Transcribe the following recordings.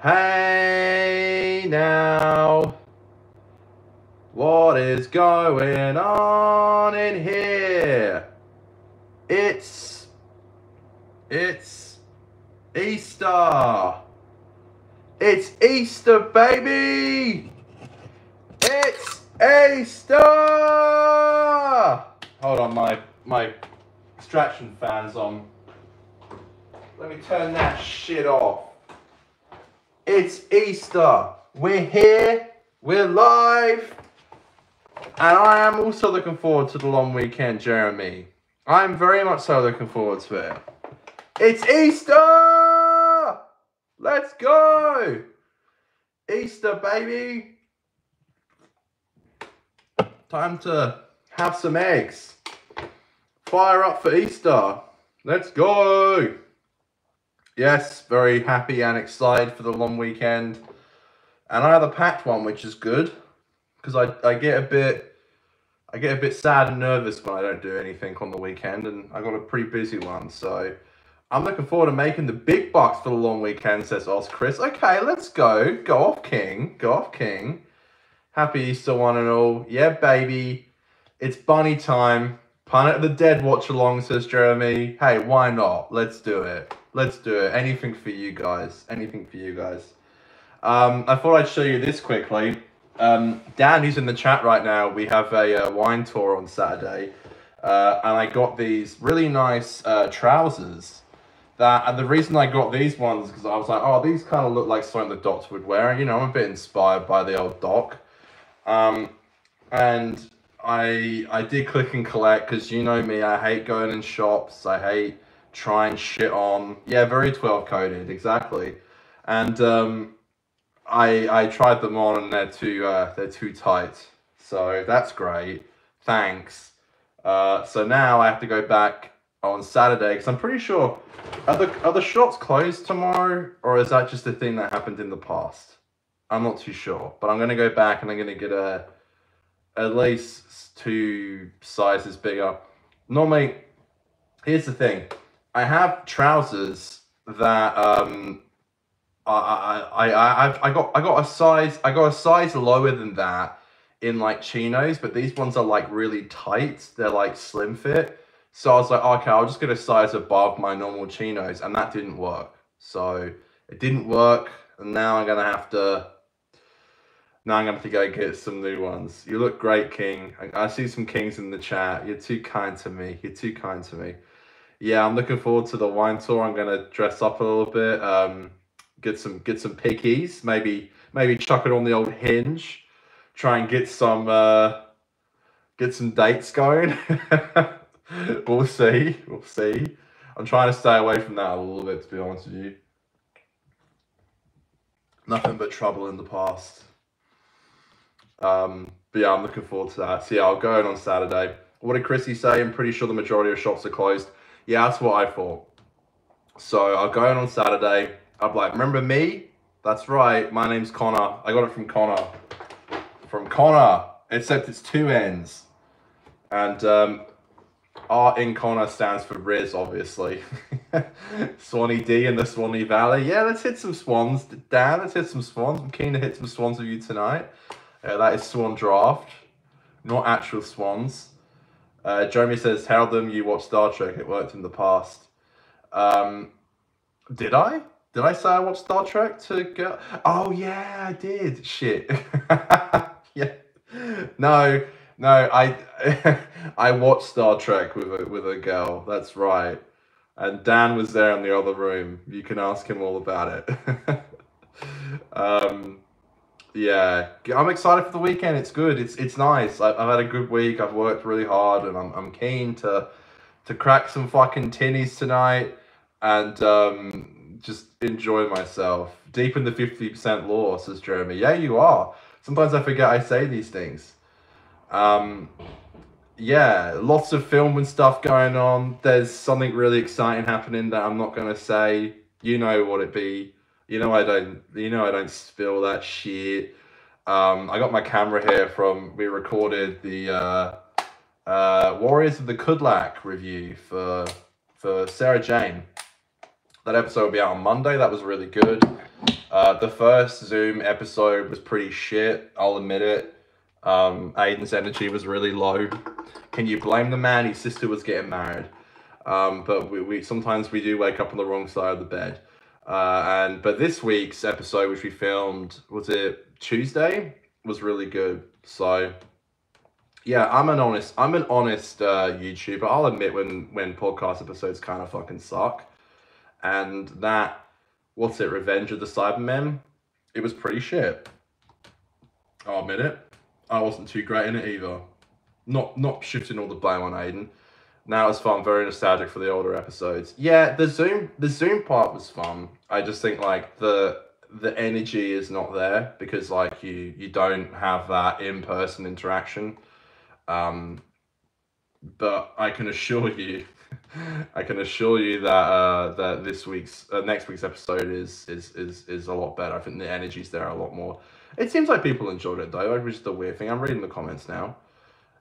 Hey now, what is going on in here? It's it's Easter. It's Easter, baby. It's Easter. Hold on, my my extraction fan's on. Let me turn that shit off. It's Easter. We're here. We're live. And I am also looking forward to the long weekend, Jeremy. I'm very much so looking forward to it. It's Easter! Let's go! Easter, baby! Time to have some eggs. Fire up for Easter. Let's go! Yes, very happy and excited for the long weekend. And I have a packed one, which is good. Because I, I get a bit I get a bit sad and nervous when I don't do anything on the weekend, and I got a pretty busy one, so I'm looking forward to making the big bucks for the long weekend, says Oz Chris. Okay, let's go. Go off, King. Go off, King. Happy Easter, one and all. Yeah, baby. It's bunny time. Planet of the Dead watch along, says Jeremy. Hey, why not? Let's do it. Let's do it. Anything for you guys. Anything for you guys. Um, I thought I'd show you this quickly. Um, Dan, who's in the chat right now, we have a uh, wine tour on Saturday. Uh, and I got these really nice uh, trousers. That and the reason I got these ones because I was like, oh, these kind of look like something the Doctor would wear. You know, I'm a bit inspired by the old Doc. Um, and I I did click and collect because you know me, I hate going in shops. I hate trying shit on. Yeah, very 12 coded, exactly. And um, I I tried them on and they're too uh, they're too tight. So that's great. Thanks. Uh, so now I have to go back on Saturday because I'm pretty sure are the are the shops closed tomorrow or is that just a thing that happened in the past? I'm not too sure, but I'm gonna go back and I'm gonna get a at least two sizes bigger. Normally, here's the thing: I have trousers that um I I I I got I got a size I got a size lower than that in like chinos, but these ones are like really tight. They're like slim fit. So I was like, okay, I'll just get a size above my normal chinos, and that didn't work. So it didn't work, and now I'm gonna have to. Now I'm gonna have to go get some new ones. You look great, King. I, I see some kings in the chat. You're too kind to me. You're too kind to me. Yeah, I'm looking forward to the wine tour. I'm gonna dress up a little bit. Um, get some get some pickies, maybe maybe chuck it on the old hinge, try and get some uh, get some dates going. we'll see, we'll see. I'm trying to stay away from that a little bit, to be honest with you. Nothing but trouble in the past. Um, but yeah, I'm looking forward to that. So yeah, I'll go in on Saturday. What did Chrissy say? I'm pretty sure the majority of shops are closed. Yeah, that's what I thought. So I'll go in on Saturday. I'm like, remember me? That's right. My name's Connor. I got it from Connor. From Connor. Except it's two N's. And um, R in Connor stands for Riz, obviously. Swanee D in the Swanee Valley. Yeah, let's hit some swans. Dan, let's hit some swans. I'm keen to hit some swans with you tonight. Uh, that is Swan Draught, not actual swans. Uh, Jeremy says, tell them you watch Star Trek. It worked in the past. Um, did I? Did I say I watched Star Trek to go? Oh yeah, I did. Shit. yeah. No, no. I I watched Star Trek with a with a girl. That's right. And Dan was there in the other room. You can ask him all about it. um, yeah, I'm excited for the weekend. It's good. It's it's nice. I, have had a good week. I've worked really hard, and I'm I'm keen to to crack some fucking tinnies tonight and um, just enjoy myself. Deep in the 50% lore, says Jeremy. Yeah, you are. Sometimes I forget I say these things. Um, yeah, lots of film and stuff going on. There's something really exciting happening that I'm not going to say. You know what it be. You know I don't. You know I don't spill that shit. Um, I got my camera here from. We recorded the uh, uh, Warriors of the Kudlak review for for Sarah Jane. That episode will be out on Monday. That was really good. Uh, the first Zoom episode was pretty shit. I'll admit it. Um, Aiden's energy was really low. Can you blame the man? His sister was getting married. Um, but we, we sometimes we do wake up on the wrong side of the bed. Uh, and but this week's episode, which we filmed, was it Tuesday, was really good. So yeah, I'm an honest, I'm an honest uh, YouTuber. I'll admit when when podcast episodes kind of fucking suck, and that what's it, Revenge of the Cybermen, it was pretty shit. I'll admit it. I wasn't too great in it either. Not not shooting all the blame on Aiden. Now it's fun, very nostalgic for the older episodes. Yeah, the Zoom the Zoom part was fun. I just think like the the energy is not there because like you you don't have that in person interaction. Um, but I can assure you, I can assure you that uh, that this week's uh, next week's episode is is is is a lot better. I think the energy's there a lot more. It seems like people enjoyed it though, which is the weird thing. I'm reading the comments now.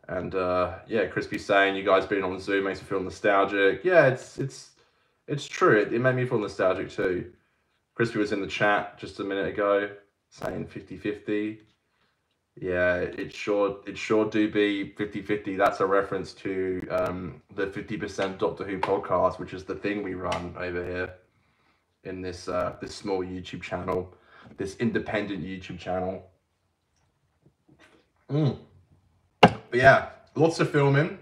And uh, yeah, Crispy saying you guys being on Zoom makes me feel nostalgic. Yeah, it's it's it's true. It, it made me feel nostalgic too. Crispy was in the chat just a minute ago saying 50-50. Yeah, it sure it sure do be 50-50. That's a reference to um, the 50% Doctor Who podcast, which is the thing we run over here in this uh, this small YouTube channel, this independent YouTube channel. Mm. But yeah, lots of filming.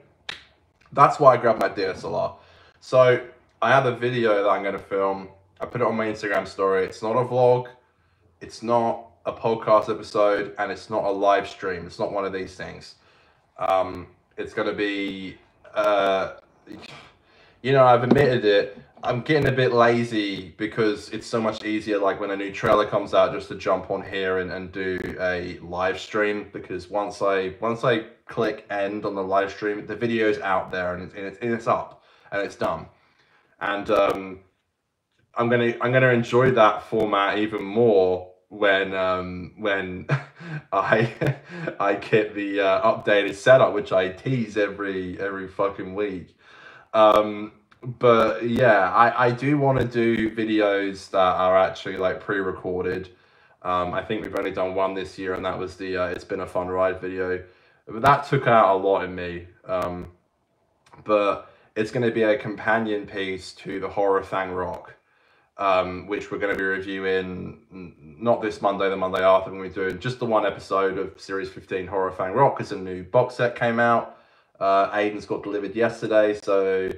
That's why I grabbed my DSLR. So I have a video that I'm going to film. I put it on my Instagram story. It's not a vlog. It's not a podcast episode. And it's not a live stream. It's not one of these things. Um, it's going to be, uh, you know, I've admitted it. I'm getting a bit lazy because it's so much easier like when a new trailer comes out just to jump on here and, and do a live stream because once I once I click end on the live stream the video's out there and it's, and it's, and it's up and it's done. And um, I'm gonna I'm gonna enjoy that format even more when um, when I I get the uh, updated setup which I tease every every fucking week. Um, but yeah, I, I do want to do videos that are actually like pre-recorded. Um, I think we've only done one this year, and that was the uh, "It's Been a Fun Ride" video. But that took out a lot in me. Um, but it's going to be a companion piece to the Horror Fang Rock, um, which we're going to be reviewing not this Monday, the Monday after. When we're doing just the one episode of Series 15 Horror Fang Rock, because a new box set came out. Uh, Aiden's got delivered yesterday, so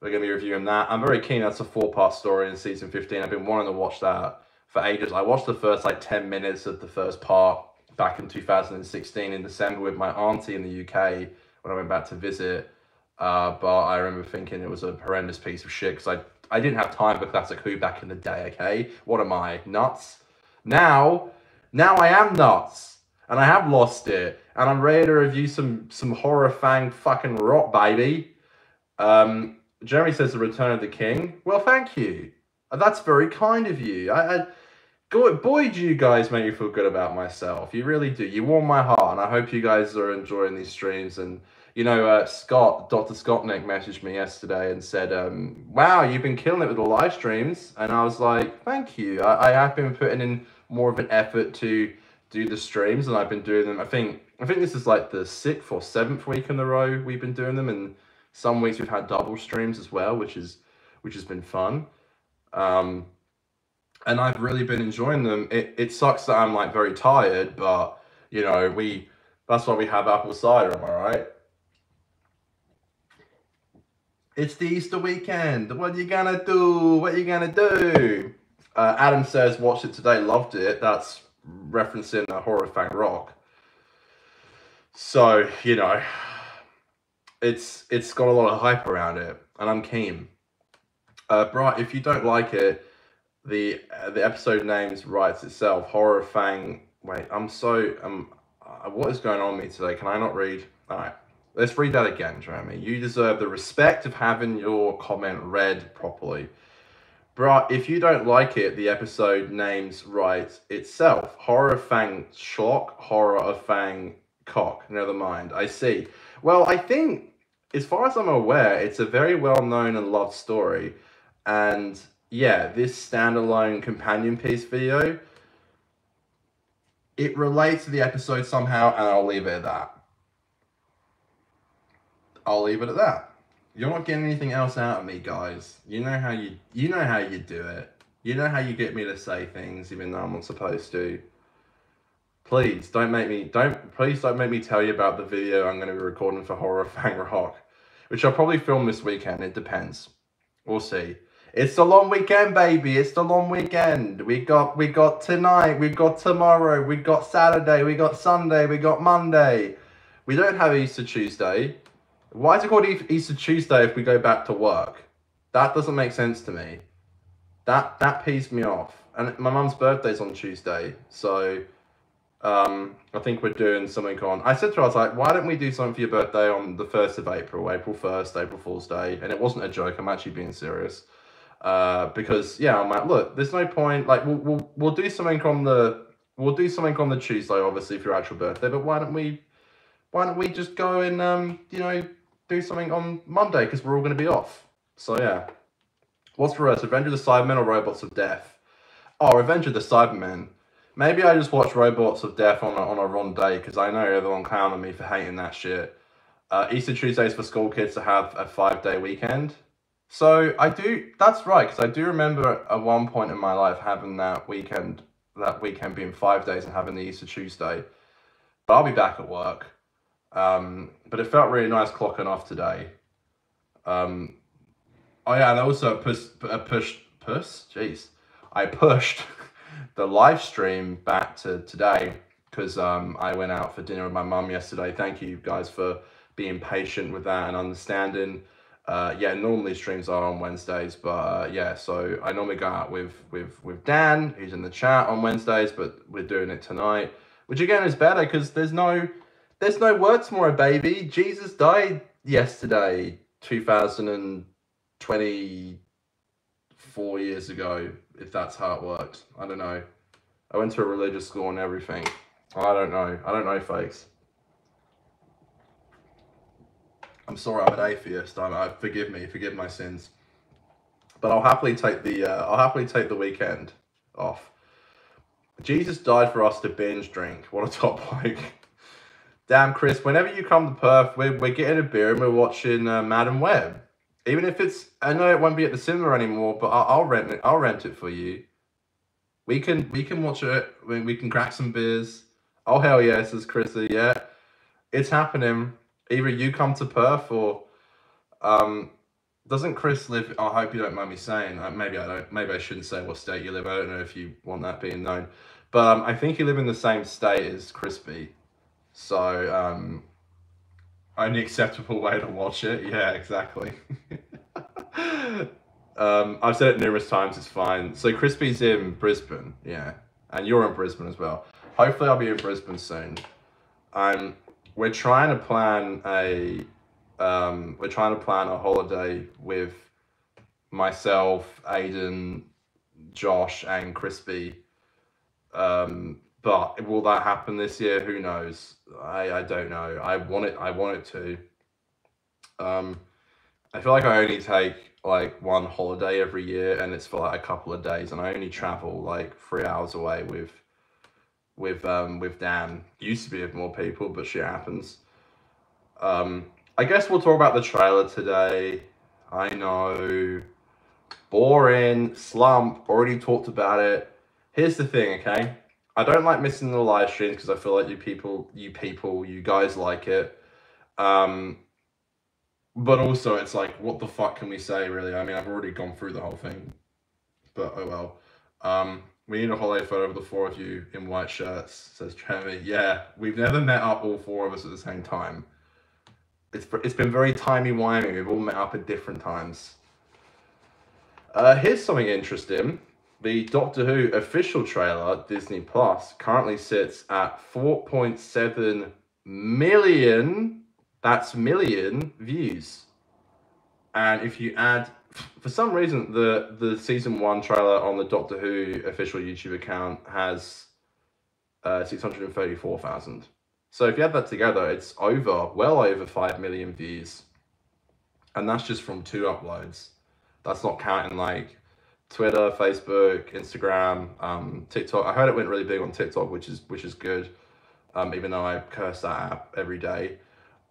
we're going to be reviewing that. I'm very keen. That's a four-part story in season 15. I've been wanting to watch that for ages. I watched the first like 10 minutes of the first part back in 2016 in December with my auntie in the UK when I went back to visit. Uh, but I remember thinking it was a horrendous piece of shit because I, I didn't have time for Classic Who back in the day, okay? What am I, nuts? Now, now I am nuts. And I have lost it. And I'm ready to review some, some horror fang fucking rot, baby. Um, Jeremy says the Return of the King. Well, thank you. That's very kind of you. I, I boy, do you guys make me feel good about myself. You really do. You warm my heart, and I hope you guys are enjoying these streams. And you know, uh, Scott, Dr. Scottnick messaged me yesterday and said, um, "Wow, you've been killing it with the live streams." And I was like, "Thank you. I, I have been putting in more of an effort to do the streams, and I've been doing them. I think I think this is like the sixth or seventh week in a row we've been doing them, and." Some weeks we've had double streams as well, which is which has been fun. Um, and I've really been enjoying them. It it sucks that I'm like very tired, but you know we that's why we have apple cider. Am I right? It's the Easter weekend. What are you gonna do? What are you gonna do? Uh, Adam says watched it today, loved it. That's referencing a horror fang rock. So you know, it's it's got a lot of hype around it, and I'm keen. Uh, Bright, if you don't like it, the uh, the episode names writes itself. Horror Fang. Wait, I'm so um. Uh, what is going on with me today? Can I not read? All right, let's read that again, Jeremy. You deserve the respect of having your comment read properly. But if you don't like it, the episode names right itself. Horror Fang Schlock, Horror of Fang Cock. Never mind. I see. Well, I think, as far as I'm aware, it's a very well known and loved story. And yeah, this standalone companion piece video, it relates to the episode somehow, and I'll leave it at that. I'll leave it at that. You're not getting anything else out of me, guys. You know how you you know how you do it. You know how you get me to say things even though I'm not supposed to. Please don't make me don't please don't make me tell you about the video I'm gonna be recording for Horror Fang Rock. Which I'll probably film this weekend. It depends. We'll see. It's the long weekend, baby. It's the long weekend. We got we got tonight, we got tomorrow, we got Saturday, we got Sunday, we got Monday. We don't have Easter Tuesday. Why is it called Easter Tuesday if we go back to work? That doesn't make sense to me. That that pees me off. And my mum's birthday's on Tuesday, so um, I think we're doing something on. I said to her, I was like, why don't we do something for your birthday on the first of April, April first, April Fool's Day? And it wasn't a joke. I'm actually being serious. Uh, because yeah, I'm like, look, there's no point. Like, we'll we'll we'll do something on the we'll do something on the Tuesday, obviously for your actual birthday. But why don't we why don't we just go and um, you know do something on Monday because we're all going to be off. So yeah. What's for us? Revenge of the Cybermen or Robots of Death? Oh, Revenge of the Cybermen. Maybe I just watch Robots of Death on a, on a wrong day because I know everyone on me for hating that shit. Uh, Easter Tuesdays for school kids to have a five day weekend. So I do, that's right, because I do remember at one point in my life having that weekend, that weekend being five days and having the Easter Tuesday. But I'll be back at work. Um, but it felt really nice clocking off today. Um, oh yeah, and also push, uh, push, push, jeez, I pushed the live stream back to today because um, I went out for dinner with my mum yesterday. Thank you guys for being patient with that and understanding. Uh, yeah, normally streams are on Wednesdays, but uh, yeah, so I normally go out with with with Dan, who's in the chat on Wednesdays, but we're doing it tonight, which again is better because there's no there's no word tomorrow, baby. Jesus died yesterday, 2024 years ago, if that's how it works. I don't know. I went to a religious school and everything. I don't know. I don't know, folks. I'm sorry, I'm an atheist. I, I forgive me, forgive my sins. But I'll happily take the uh, I'll happily take the weekend off. Jesus died for us to binge drink. What a top bloke. Damn, Chris, whenever you come to Perth, we're, we're getting a beer and we're watching uh, Madame Web. Even if it's, I know it won't be at the cinema anymore, but I'll, I'll rent it. I'll rent it for you. We can we can watch it. We, we can crack some beers. Oh hell yeah, says Chrissy. Yeah, it's happening. Either you come to Perth or um, doesn't Chris live? I hope you don't mind me saying. Uh, maybe I don't. Maybe I shouldn't say what state you live. I don't know if you want that being known, but um, I think you live in the same state as Crispy. So, um, only acceptable way to watch it. Yeah, exactly. um, I've said it numerous times. It's fine. So Crispy's in Brisbane. Yeah, and you're in Brisbane as well. Hopefully, I'll be in Brisbane soon. Um, we're trying to plan a um, we're trying to plan a holiday with myself, Aiden, Josh, and Crispy. Um, but will that happen this year? Who knows? I, I don't know. I want it. I want it to. Um, I feel like I only take like one holiday every year, and it's for like a couple of days, and I only travel like three hours away with with um with Dan. Used to be with more people, but shit happens. Um, I guess we'll talk about the trailer today. I know, boring, slump. Already talked about it. Here's the thing, okay? I don't like missing the live streams because I feel like you people, you people, you guys like it. Um, but also, it's like, what the fuck can we say, really? I mean, I've already gone through the whole thing, but oh well. Um, we need a holiday photo of the four of you in white shirts, says Trevor. Yeah, we've never met up all four of us at the same time. It's it's been very timey-wimey. We've all met up at different times. Uh, here's something interesting. The Doctor Who official trailer, Disney Plus, currently sits at 4.7 million, that's million views. And if you add for some reason the the season one trailer on the Doctor Who official YouTube account has uh, six hundred and thirty four thousand. So if you add that together, it's over well over five million views, and that's just from two uploads. That's not counting like Twitter, Facebook, Instagram, um, TikTok. I heard it went really big on TikTok, which is which is good. Um, even though I curse that app every day.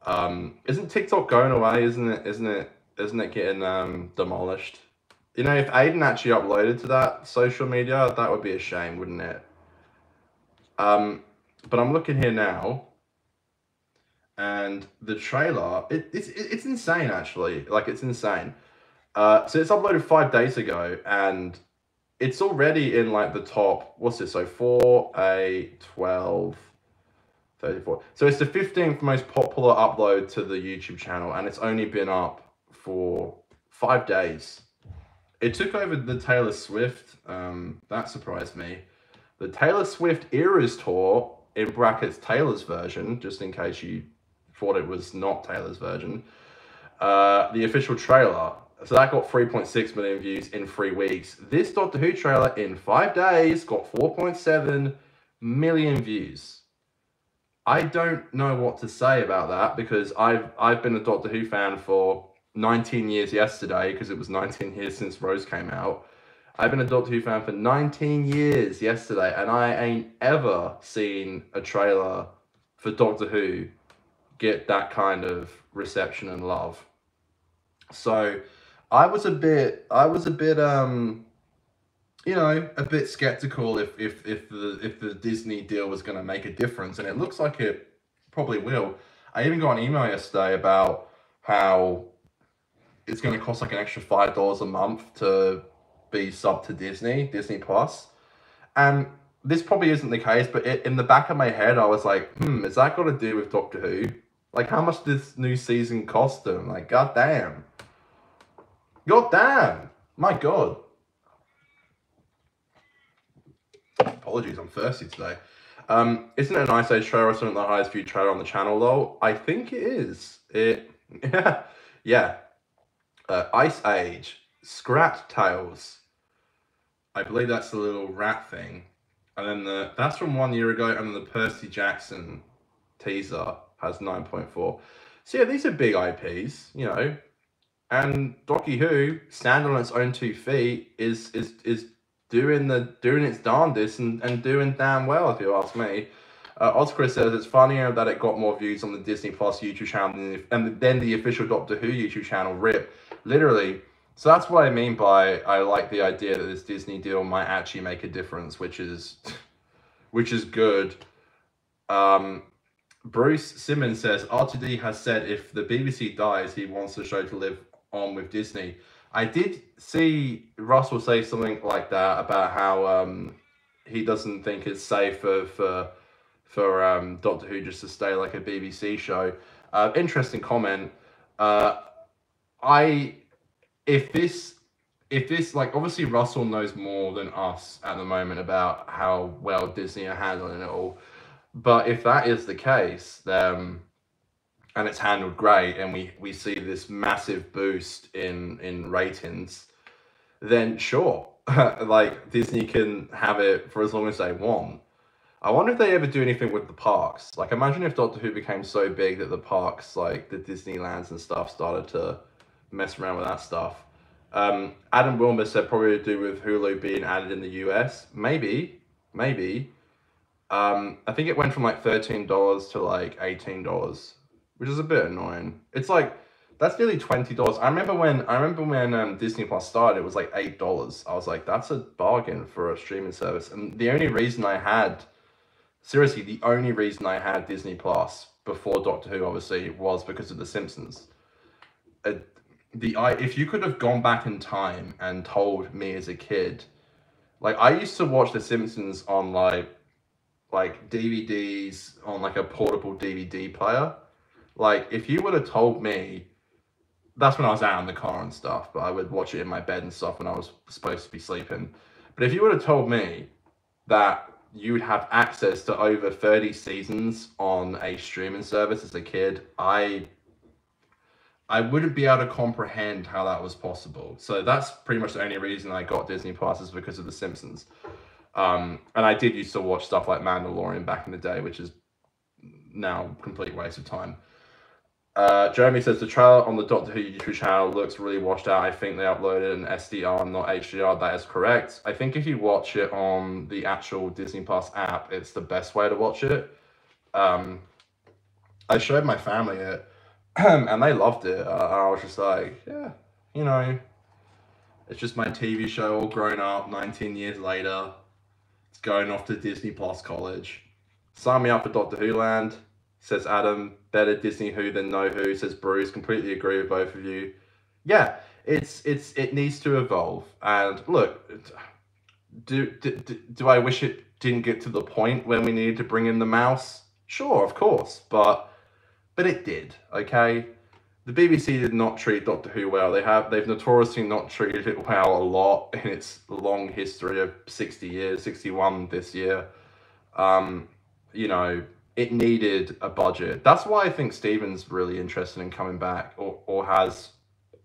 Um, isn't TikTok going away? Isn't it? Isn't it? Isn't it getting um, demolished? You know, if Aiden actually uploaded to that social media, that would be a shame, wouldn't it? Um, but I'm looking here now, and the trailer, it, it's it's insane actually. Like it's insane. Uh, so it's uploaded five days ago, and it's already in like the top. What's this? So four, eight, 12, 34. So it's the 15th most popular upload to the YouTube channel, and it's only been up for five days. It took over the Taylor Swift. Um, that surprised me. The Taylor Swift Eras Tour, in brackets Taylor's version, just in case you thought it was not Taylor's version. Uh, the official trailer. So that got 3.6 million views in three weeks. This Doctor Who trailer in five days got 4.7 million views. I don't know what to say about that because I've I've been a Doctor Who fan for 19 years yesterday because it was 19 years since Rose came out. I've been a Doctor Who fan for 19 years yesterday, and I ain't ever seen a trailer for Doctor Who get that kind of reception and love. So I was a bit, I was a bit, um, you know, a bit skeptical if if if the if the Disney deal was going to make a difference, and it looks like it probably will. I even got an email yesterday about how it's going to cost like an extra five dollars a month to be sub to Disney, Disney Plus, and this probably isn't the case. But it, in the back of my head, I was like, hmm, is that got to do with Doctor Who? Like, how much this new season cost them? Like, god damn, god damn, my god. Apologies, I'm thirsty today. Um, isn't it an Ice Age trailer or something the highest viewed trailer on the channel though? I think it is. It yeah. Yeah, uh, Ice Age, Scrat Tales. I believe that's the little rat thing. And then the that's from one year ago, and then the Percy Jackson teaser has 9.4. So yeah, these are big IPs, you know. And Docky Who, stand on its own two feet, is is is doing the doing its darndest and, and doing damn well, if you ask me. Uh, Oscar says it's funnier that it got more views on the Disney Plus YouTube channel than the, and then the official Doctor Who YouTube channel. Rip literally. So that's what I mean by I like the idea that this Disney deal might actually make a difference, which is, which is good. Um, Bruce Simmons says RTD has said if the BBC dies, he wants the show to live on with Disney. I did see Russell say something like that about how um, he doesn't think it's safe for for, for um, Doctor Who just to stay like a BBC show. Uh, interesting comment. Uh, I if this if this like obviously Russell knows more than us at the moment about how well Disney are handling it all. But if that is the case, then and it's handled great and we we see this massive boost in in ratings, then sure. like Disney can have it for as long as they want. I wonder if they ever do anything with the parks. Like imagine if Doctor Who became so big that the parks, like the Disneylands and stuff, started to mess around with that stuff. Um, Adam Wilmer said probably to do with Hulu being added in the US. Maybe, maybe. Um, I think it went from like thirteen dollars to like eighteen dollars, which is a bit annoying. It's like that's nearly twenty dollars. I remember when I remember when um, Disney Plus started, it was like eight dollars. I was like, that's a bargain for a streaming service. And the only reason I had, seriously, the only reason I had Disney Plus before Doctor Who, obviously, was because of The Simpsons. It, the I if you could have gone back in time and told me as a kid, like I used to watch The Simpsons on like like DVDs on like a portable DVD player. Like if you would have told me that's when I was out in the car and stuff, but I would watch it in my bed and stuff when I was supposed to be sleeping. But if you would have told me that you would have access to over 30 seasons on a streaming service as a kid, I I wouldn't be able to comprehend how that was possible. So that's pretty much the only reason I got Disney Plus is because of The Simpsons. Um, and I did used to watch stuff like Mandalorian back in the day, which is now complete waste of time. Uh, Jeremy says the trailer on the Doctor Who YouTube channel looks really washed out. I think they uploaded an SDR, not HDR. That is correct. I think if you watch it on the actual Disney Plus app, it's the best way to watch it. Um, I showed my family it, and they loved it. Uh, I was just like, yeah, you know, it's just my TV show all grown up. 19 years later, it's going off to Disney Plus college. Sign me up for Doctor Who Land says Adam. Better Disney Who than No Who, says Bruce. Completely agree with both of you. Yeah, it's it's it needs to evolve. And look, do do, do I wish it didn't get to the point when we needed to bring in the mouse? Sure, of course, but but it did. Okay, the BBC did not treat Doctor Who well. They have they've notoriously not treated it well a lot in its long history of sixty years, sixty one this year. Um, you know, it needed a budget. That's why I think Steven's really interested in coming back or, or has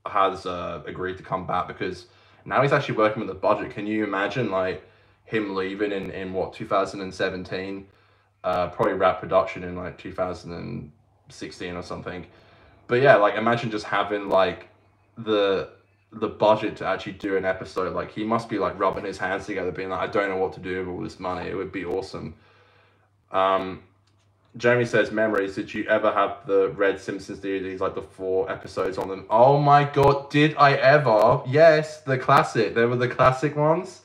has uh, agreed to come back because now he's actually working with a budget. Can you imagine like him leaving in, in what 2017? Uh, probably wrap production in like 2016 or something. But yeah, like imagine just having like the the budget to actually do an episode. Like he must be like rubbing his hands together, being like, I don't know what to do with all this money. It would be awesome. Um, Jeremy says, memories. Did you ever have the Red Simpsons DVDs, like the four episodes on them? Oh my god, did I ever? Yes, the classic. They were the classic ones.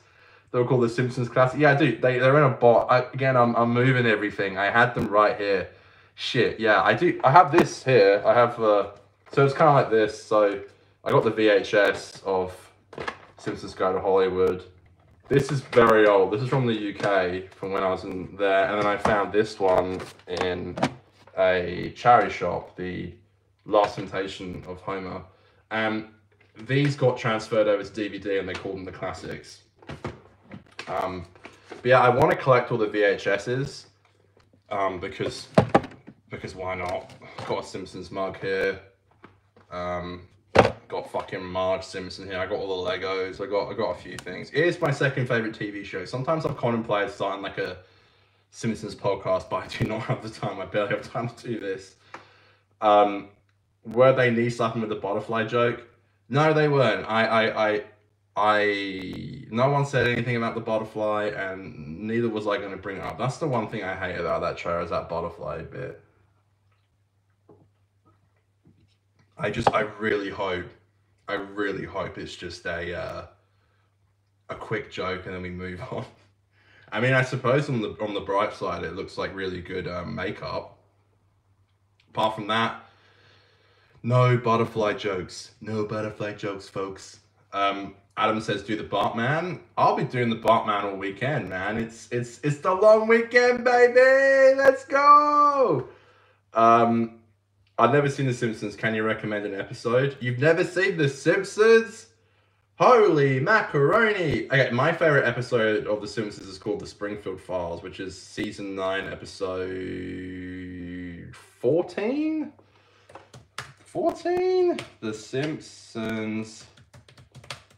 They were called the Simpsons Classic. Yeah, dude, they, they're in a bot. I, again, I'm, I'm moving everything. I had them right here. Shit, yeah, I do. I have this here. I have, uh, so it's kind of like this. So I got the VHS of Simpsons Go to Hollywood. This is very old. This is from the UK, from when I was in there. And then I found this one in a charity shop, the Last Temptation of Homer. And these got transferred over to DVD and they called them the classics. Um, but yeah, I want to collect all the VHSs um, because because why not? Got a Simpsons mug here. Um, got fucking Marge Simpson here. I got all the Legos. I got I got a few things. It is my second favorite TV show. Sometimes I've contemplated starting like a Simpsons podcast, but I do not have the time. I barely have time to do this. Um, were they knee slapping with the butterfly joke? No, they weren't. I I I I no one said anything about the butterfly, and neither was I going to bring it up. That's the one thing I hate about that show is that butterfly bit. I just I really hope I really hope it's just a uh, a quick joke and then we move on. I mean, I suppose on the on the bright side, it looks like really good um, makeup. Apart from that, no butterfly jokes. No butterfly jokes, folks. Um, Adam says, "Do the Bartman." I'll be doing the Bartman all weekend, man. It's it's it's the long weekend, baby. Let's go. Um, I've never seen The Simpsons. Can you recommend an episode? You've never seen The Simpsons? Holy macaroni! Okay, my favorite episode of The Simpsons is called The Springfield Files, which is season 9, episode 14? 14? The Simpsons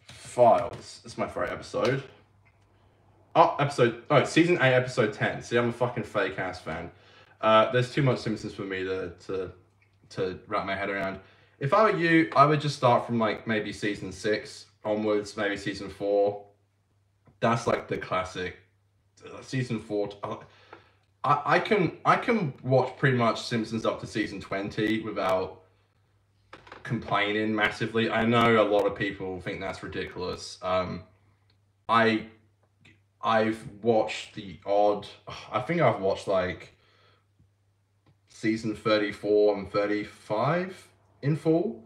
Files. It's my favorite episode. Oh, episode, oh, season 8, episode 10. See, I'm a fucking fake ass fan. Uh, there's too much Simpsons for me to, to to wrap my head around. If I were you, I would just start from like maybe season six onwards, maybe season four. That's like the classic. Uh, season four. Uh, I, I can I can watch pretty much Simpsons up to season twenty without complaining massively. I know a lot of people think that's ridiculous. Um, I I've watched the odd. I think I've watched like season 34 and 35 in full.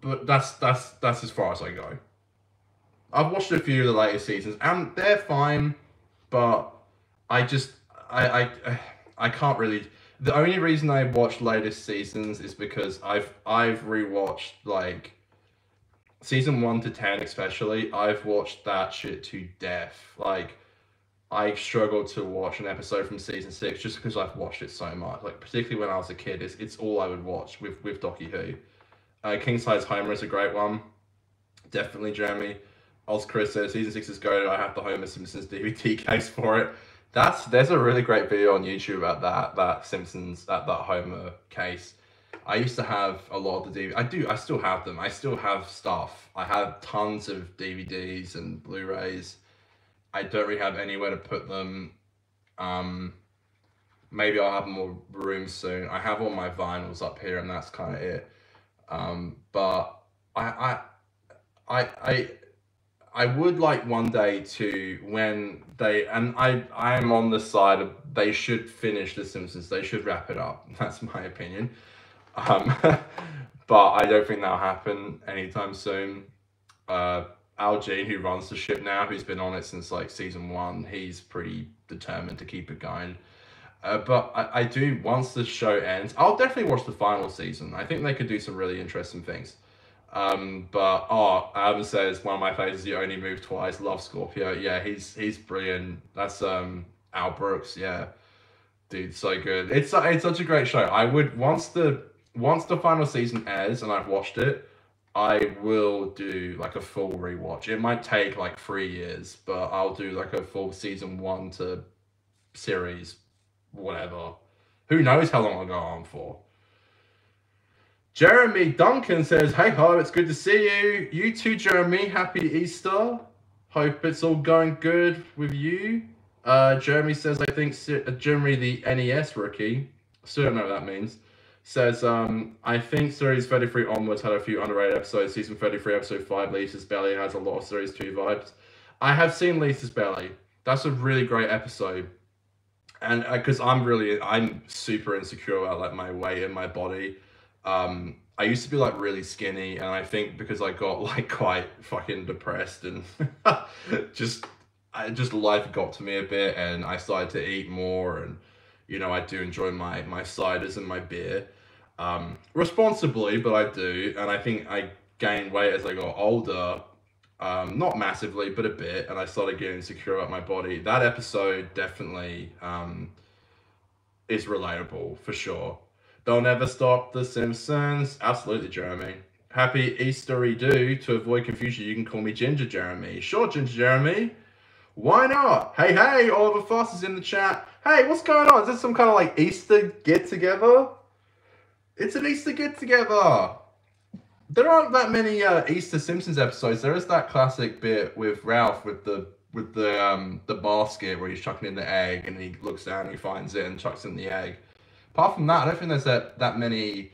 But that's that's that's as far as I go. I've watched a few of the later seasons and they're fine, but I just I I uh, I can't really the only reason I watched latest seasons is because I've I've rewatched like season 1 to 10 especially. I've watched that shit to death. Like I struggle to watch an episode from season six just because I've watched it so much. Like particularly when I was a kid, it's it's all I would watch with with Docky Who. Uh, King Size Homer is a great one. Definitely Jeremy. Oz Chris says season six is good. I have the Homer Simpsons DVD case for it. That's there's a really great video on YouTube about that that Simpsons that that Homer case. I used to have a lot of the DVD. I do. I still have them. I still have stuff. I have tons of DVDs and Blu-rays. I don't really have anywhere to put them. Um, maybe I'll have more room soon. I have all my vinyls up here, and that's kind of it. Um, but I, I, I, I, I would like one day to when they and I, I am on the side of they should finish The Simpsons. They should wrap it up. That's my opinion. Um, but I don't think that'll happen anytime soon. Uh, Al Jean, who runs the ship now, who's been on it since like season one, he's pretty determined to keep it going. Uh, but I, I do, once the show ends, I'll definitely watch the final season. I think they could do some really interesting things. Um, but oh, Adam says one of my favorites you only move twice. Love Scorpio. Yeah, he's he's brilliant. That's um Al Brooks. Yeah, dude, so good. It's it's such a great show. I would once the once the final season airs and I've watched it, I will do like a full rewatch. It might take like three years, but I'll do like a full season one to series, whatever. Who knows how long I'll go on for. Jeremy Duncan says, Hey ho, it's good to see you. You too, Jeremy. Happy Easter. Hope it's all going good with you. Uh, Jeremy says, I think uh, Jeremy the NES rookie. I still don't know what that means says, um, I think series 33 onwards had a few underrated episodes. Season 33, episode 5, Lisa's Belly has a lot of series 2 vibes. I have seen Lisa's Belly. That's a really great episode. And because uh, I'm really, I'm super insecure about like my weight and my body. Um, I used to be like really skinny, and I think because I got like quite fucking depressed and just, I just life got to me a bit, and I started to eat more, and you know I do enjoy my my ciders and my beer um, responsibly, but I do, and I think I gained weight as I got older. Um, not massively, but a bit, and I started getting insecure about my body. That episode definitely um, is relatable for sure. They'll never stop The Simpsons. Absolutely, Jeremy. Happy Eastery do. To avoid confusion, you can call me Ginger Jeremy. Sure, Ginger Jeremy. Why not? Hey, hey, Oliver Foss is in the chat. Hey, what's going on? Is this some kind of like Easter get together? It's an Easter get together. There aren't that many uh, Easter Simpsons episodes. There is that classic bit with Ralph with the with the um the basket where he's chucking in the egg and he looks down and he finds it and chucks in the egg. Apart from that, I don't think there's that that many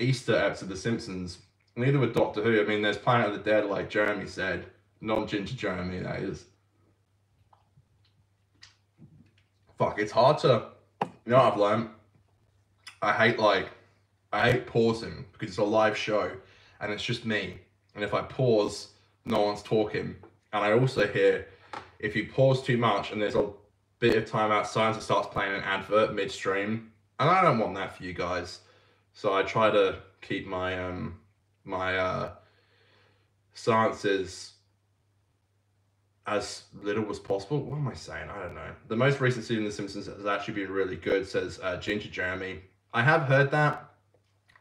Easter episodes of The Simpsons. Neither with Doctor Who. I mean, there's Planet of the Dead, like Jeremy said. Non Ginger Jeremy, that is. Fuck, it's hard to. You know I've learned? I hate like I hate pausing because it's a live show and it's just me. And if I pause, no one's talking. And I also hear if you pause too much and there's a bit of time outside, it starts playing an advert midstream. And I don't want that for you guys. So I try to keep my um my uh silences as little as possible. What am I saying? I don't know. The most recent season of The Simpsons has actually been really good, says uh, Ginger Jeremy. I have heard that.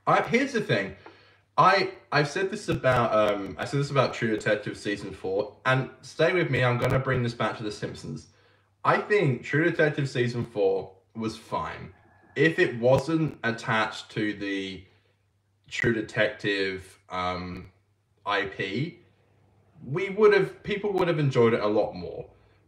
I, here's the thing. I I've said this about um I said this about True Detective season four, and stay with me. I'm gonna bring this back to The Simpsons. I think True Detective season four was fine if it wasn't attached to the True Detective um IP. We would have people would have enjoyed it a lot more.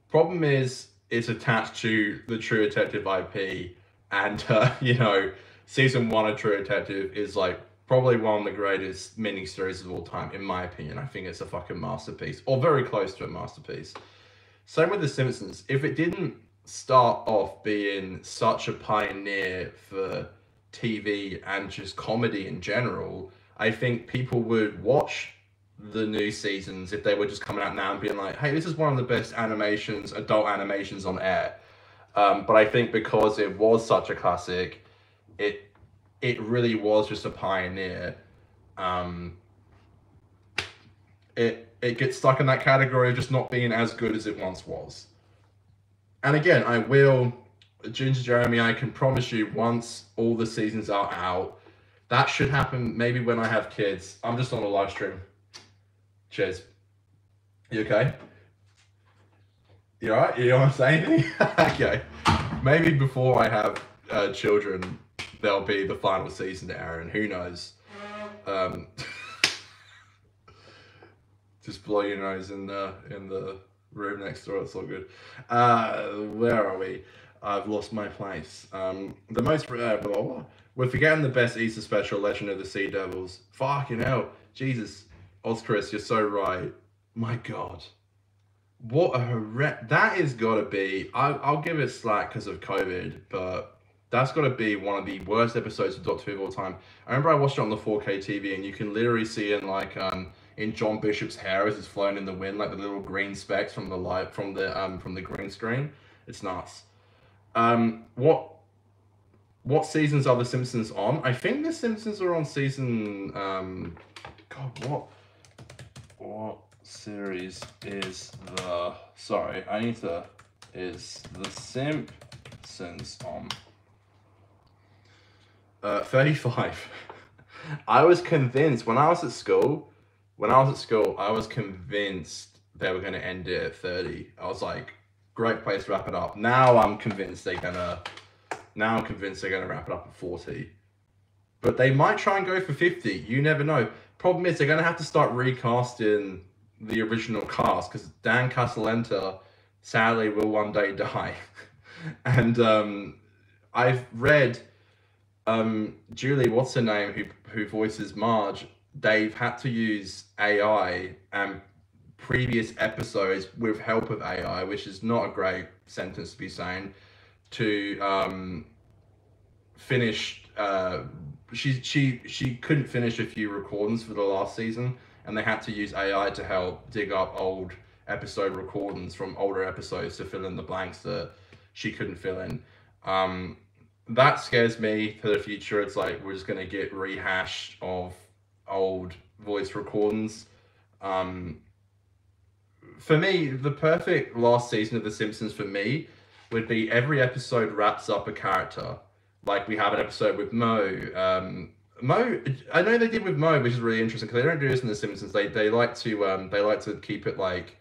Problem is, it's attached to the True Detective IP, and uh, you know season one of True Detective is like probably one of the greatest miniseries of all time, in my opinion. I think it's a fucking masterpiece, or very close to a masterpiece. Same with The Simpsons. If it didn't start off being such a pioneer for TV and just comedy in general, I think people would watch the new seasons if they were just coming out now and being like, hey, this is one of the best animations, adult animations on air. Um, but I think because it was such a classic, it it really was just a pioneer. Um, it it gets stuck in that category of just not being as good as it once was. and again, I will, Ginger Jeremy, I can promise you once all the seasons are out, that should happen maybe when I have kids. I'm just on a live stream. Cheers. You okay? You alright? You want to say anything? okay. Maybe before I have uh, children, there'll be the final season to Aaron. Who knows? Um, just blow your nose in the in the room next door. It's all good. Uh, where are we? I've lost my place. Um, the most uh, blah, blah, we're forgetting the best Easter special, Legend of the Sea Devils. Fucking hell, Jesus, Chris, you're so right. My God, what a horrendous. That is gotta be. I, I'll give it slack because of COVID, but that's got to be one of the worst episodes of Doctor Who of all time. I remember I watched it on the 4K TV, and you can literally see in like um in John Bishop's hair as it's flown in the wind, like the little green specks from the light from the um from the green screen. It's nuts. Um, what what seasons are the Simpsons on? I think the Simpsons are on season um, God, what what series is the? Sorry, I need to. Is the Simpsons on? Uh, 35. I was convinced when I was at school, when I was at school, I was convinced they were going to end it at 30. I was like, great place to wrap it up. Now I'm convinced they're going to, now I'm convinced they're going to wrap it up at 40. But they might try and go for 50. You never know. Problem is, they're going to have to start recasting the original cast because Dan Castellaneta sadly will one day die. and um, I've read um, Julie, what's her name, who who voices Marge, they've had to use AI and previous episodes with help of AI, which is not a great sentence to be saying, to um, finish. Uh, she she she couldn't finish a few recordings for the last season, and they had to use AI to help dig up old episode recordings from older episodes to fill in the blanks that she couldn't fill in. Um, that scares me for the future. It's like we're just gonna get rehash of old voice recordings. Um, for me, the perfect last season of The Simpsons for me would be every episode wraps up a character. Like we have an episode with Moe. Um, Moe, I know they did with Moe, which is really interesting because they don't do this in The Simpsons. They they like to um, they like to keep it like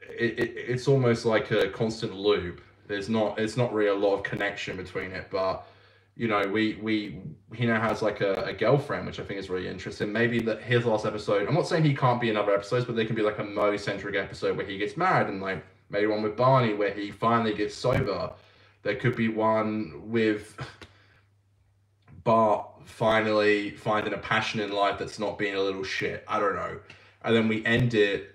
it, it, it's almost like a constant loop there's not it's not really a lot of connection between it, but you know, we we he now has like a, a girlfriend, which I think is really interesting. Maybe that his last episode. I'm not saying he can't be in other episodes, but there can be like a Moe centric episode where he gets married, and like maybe one with Barney where he finally gets sober. There could be one with Bart finally finding a passion in life that's not being a little shit. I don't know. And then we end it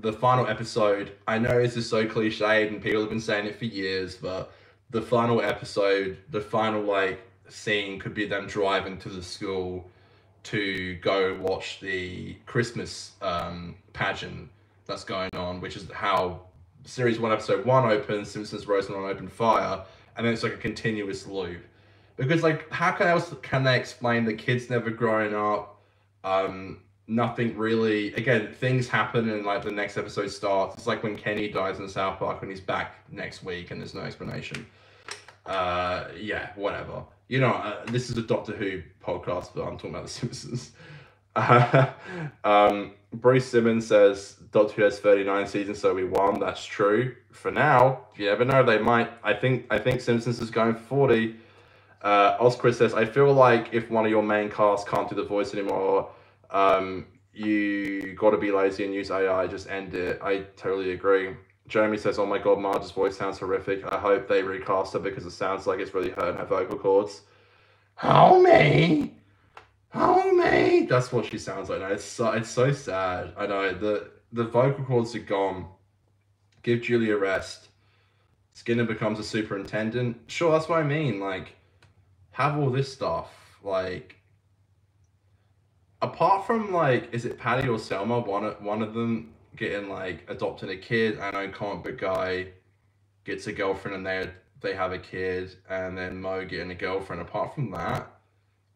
the final episode, I know this is so cliched and people have been saying it for years, but the final episode, the final like scene could be them driving to the school to go watch the Christmas um, pageant that's going on, which is how series one, episode one opens, Simpsons Roasting on Open Fire, and then it's like a continuous loop. Because like, how can else can they explain the kids never growing up? Um, nothing really again things happen and like the next episode starts it's like when kenny dies in south park when he's back next week and there's no explanation uh yeah whatever you know uh, this is a doctor who podcast but i'm talking about the simpsons uh, um bruce simmons says has 39 seasons so we won that's true for now you never know they might i think i think simpsons is going for 40 uh oscar says i feel like if one of your main cast can't do the voice anymore um, you got to be lazy and use AI. Just end it. I totally agree. Jeremy says, "Oh my god, Marge's voice sounds horrific. I hope they recast her because it sounds like it's really hurting her vocal cords." Homie, homie. That's what she sounds like now. It's so it's so sad. I know the the vocal cords are gone. Give Julie a rest. Skinner becomes a superintendent. Sure, that's what I mean. Like, have all this stuff. Like, apart from like, is it Patty or Selma? One one of them getting like adopting a kid. I know comic book guy gets a girlfriend and they they have a kid, and then Moe getting a girlfriend. Apart from that,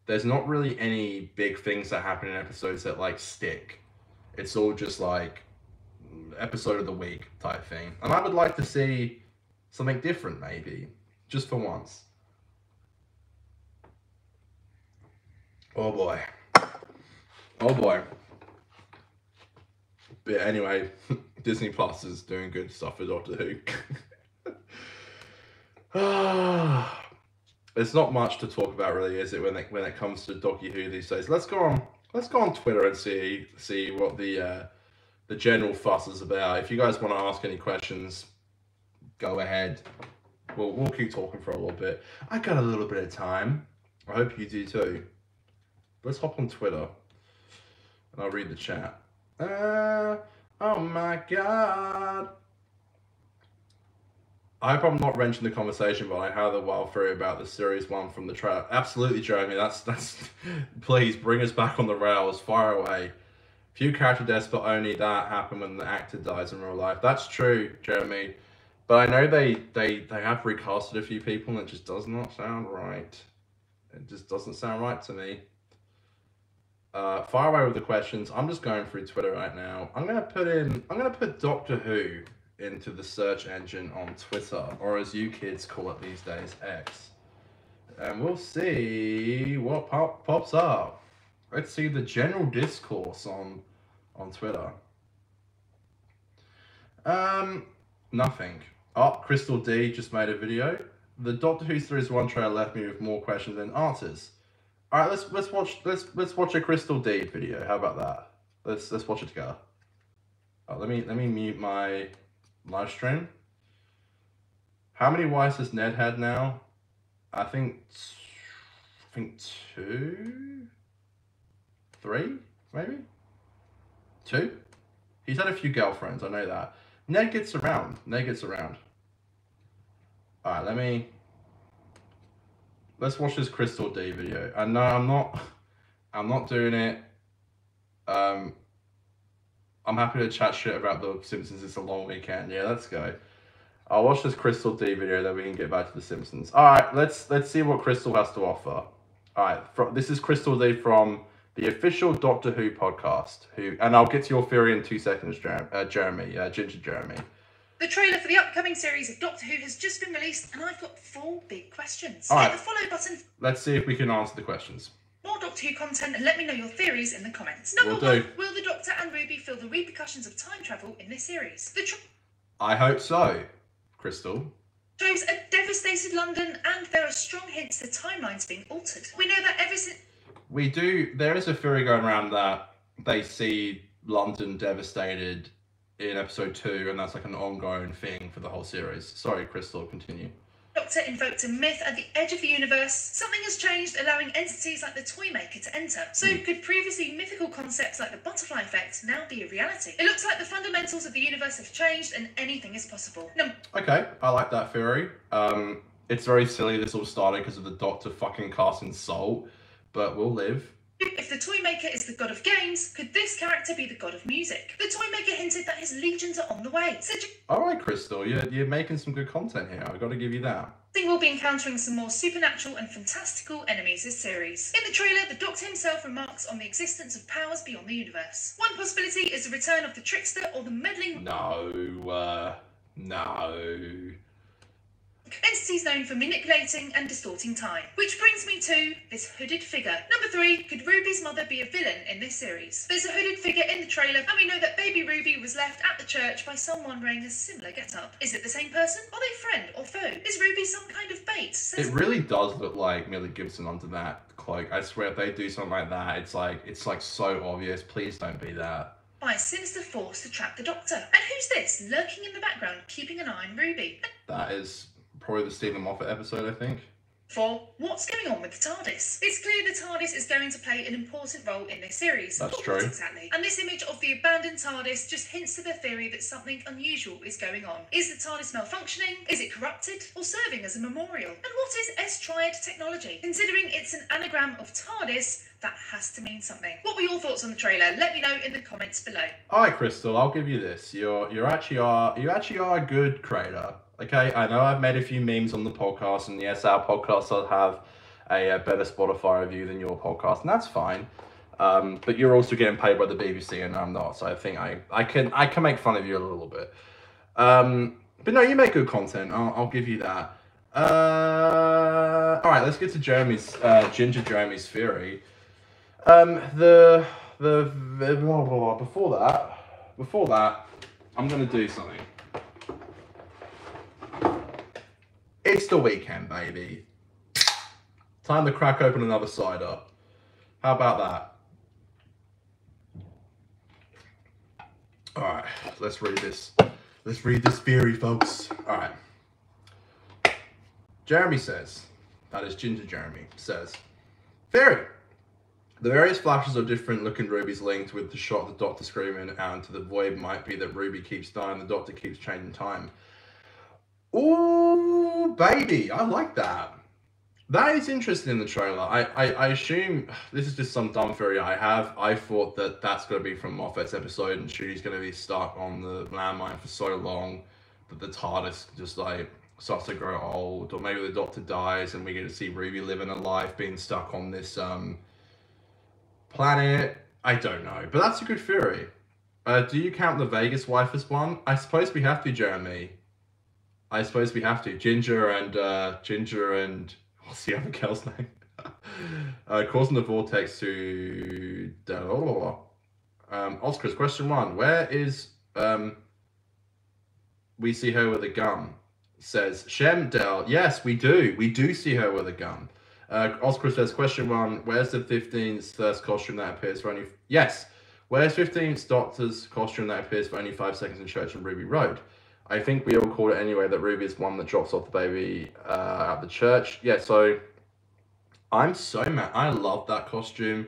there's not really any big things that happen in episodes that like stick. It's all just like episode of the week type thing. And I would like to see Something different, maybe. Just for once. Oh boy. Oh boy. But anyway, Disney Plus is doing good stuff for Doctor Who. Ah. There's not much to talk about, really, is it? When it when it comes to Doctor Who these days, let's go on. Let's go on Twitter and see see what the uh, the general fuss is about. If you guys want to ask any questions, go ahead. We'll we'll keep talking for a little bit. I got a little bit of time. I hope you do too. Let's hop on Twitter, and I'll read the chat. Uh, oh my god. I hope I'm not wrenching the conversation, but I had a wild theory about the series one from the trailer. Absolutely, Jeremy. That's that's. please bring us back on the rails. Far away. Few character deaths, but only that happen when the actor dies in real life. That's true, Jeremy. But I know they they they have recasted a few people, and it just does not sound right. It just doesn't sound right to me. Uh, fire away with the questions. I'm just going through Twitter right now. I'm gonna put in. I'm gonna put Doctor Who into the search engine on Twitter, or as you kids call it these days, X. And we'll see what pop, pops up. Let's see the general discourse on on Twitter. Um, nothing. Oh, Crystal D just made a video. The Doctor Who series one trailer left me with more questions than answers. All right, let's let's watch let's let's watch a Crystal D video. How about that? Let's let's watch it together. Oh, let me let me mute my live stream. How many wives has Ned had now? I think, I think two, three, maybe two. He's had a few girlfriends. I know that. Ned gets around. Ned gets around. All right, let me. Let's watch this Crystal D video. And no, I'm not. I'm not doing it. Um, I'm happy to chat shit about the Simpsons. It's a long weekend. Yeah, let's go. I'll watch this Crystal D video, then we can get back to the Simpsons. All right, let's let's see what Crystal has to offer. All right, from, this is Crystal D from the official Doctor Who podcast. Who and I'll get to your theory in two seconds, Jeremy. Uh, Jeremy, uh, Ginger Jeremy. The trailer for the upcoming series of Doctor Who has just been released, and I've got four big questions. All Hit the follow button Let's see if we can answer the questions. More Doctor Who content and let me know your theories in the comments. Number Will one, will the Doctor and Ruby feel the repercussions of time travel in this series? The I hope so, Crystal. shows a devastated London, and there are strong hints the timeline's being altered. We know that ever since We do. There is a theory going around that they see London devastated in episode two, and that's like an ongoing thing for the whole series. Sorry, Crystal. Continue. Doctor invoked a myth at the edge of the universe, something has changed, allowing entities like the Toymaker to enter. So, could previously mythical concepts like the butterfly effect now be a reality? It looks like the fundamentals of the universe have changed and anything is possible. Number Okay, I like that theory. Um, it's very silly this all started because of the Doctor fucking casting Salt, but we'll live. If the Toymaker is the god of games, could this character be the god of music? The Toymaker hinted that his legions are on the way, All right, Crystal, you're, you're making some good content here. I've got to give you that. I think we'll be encountering some more supernatural and fantastical enemies this series. In the trailer, the Doctor himself remarks on the existence of powers beyond the universe. One possibility is the return of the trickster or the meddling No, uh, no. Entities known for manipulating and distorting time. Which brings me to this hooded figure. Number three, could Ruby's mother be a villain in this series? There's a hooded figure in the trailer, and we know that baby Ruby was left at the church by someone wearing a similar get-up. Is it the same person? Are they friend or foe? Is Ruby some kind of bait? Says It really does look like Millie Gibson under that cloak. I swear, if they do something like that, it's like it's like so obvious. Please don't be that. by a sinister force to trap the Doctor. And who's this lurking in the background, keeping an eye on Ruby? That is probably the Steven Moffat episode, I think. For what's going on with the TARDIS? It's clear the TARDIS is going to play an important role in this series. That's true. Exactly? And this image of the abandoned TARDIS just hints to the theory that something unusual is going on. Is the TARDIS malfunctioning? Is it corrupted? Or serving as a memorial? And what is S-Triad technology? Considering it's an anagram of TARDIS, that has to mean something. What were your thoughts on the trailer? Let me know in the comments below. Hi, Crystal, I'll give you this. You're you're actually are you actually are a good creator. Okay, I know I've made a few memes on the podcast, and yes, our podcast does have a, uh better Spotify review than your podcast, and that's fine. Um, but you're also getting paid by the BBC, and I'm not, so I think I, I can I can make fun of you a little bit. Um, But no, you make good content. I'll, I'll give you that. Uh, all right, let's get to Jeremy's uh, Ginger Jeremy's theory. Um, the the, before that, before that, I'm gonna do something. The weekend, baby. Time to crack open another cider. How about that? All right, let's read this. Let's read this theory, folks. All right. Jeremy says, that is Ginger Jeremy, says, Theory. The various flashes of different looking rubies linked with the shot the Doctor screaming out into the void might be that Ruby keeps dying, the Doctor keeps changing time. Ooh, baby, I like that. That is interesting in the trailer. I, I, I assume this is just some dumb theory I have. I thought that that's going to be from Moffat's episode and Judy's going to be stuck on the landmine for so long that the TARDIS just like starts to grow old, or maybe the Doctor dies and we get to see Ruby living a life being stuck on this um planet. I don't know, but that's a good theory. Uh, do you count the Vegas wife as one? I suppose we have to, Jeremy. I suppose we have to. Ginger and uh, Ginger and what's the other girl's name? uh, causing the vortex to. Um, Oscars, question one: Where is um? We see her with a gun. Says Shemdell. Yes, we do. We do see her with a gun. Uh, Oscar says, question one, where's the 15th first costume that appears for only... Yes, where's 15th Doctor's costume that appears for only five seconds in Church on Ruby Road? I think we all called it anyway that Ruby is one that drops off the baby uh, at the church. Yeah, so I'm so mad. I love that costume.